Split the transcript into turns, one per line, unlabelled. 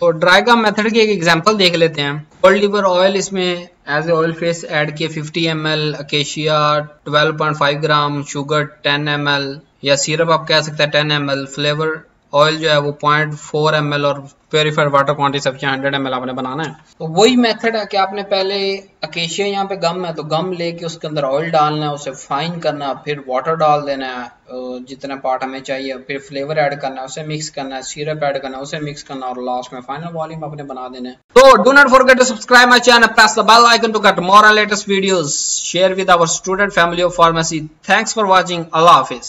तो ड्राई का मेथड की एक एग्जांपल देख लेते हैं। कोल्ड लिवर ऑयल इसमें as a oil phase add किए 50 M L acacia 12.5 gram sugar 10 M या सिरप आप कह सकते हैं 10 एम फ्लेवर ऑयल जो है वो पॉइंट फोर एम और प्योरीफाइड वाटर क्वांटिटी सब हंड्रेड एम आपने बनाना है। तो वही मेथड है कि आपने पहले अकेशिया यहाँ पे गम है तो गम लेके उसके अंदर ऑयल डालना है, उसे फाइन करना फिर वाटर डाल देना है जितना पार्ट हमें चाहिए, फिर फ्लेवर ऐड करना है, उसे मिक्स करना है सिरप ऐड करना है, उसे मिक्स करना और लास्ट में फाइनल वॉल्यूम अपने बना देना है। तो do not forget to subscribe my channel press the bell icon to get more latest videos share with our student family of pharmacy thanks for watching Allah Hafiz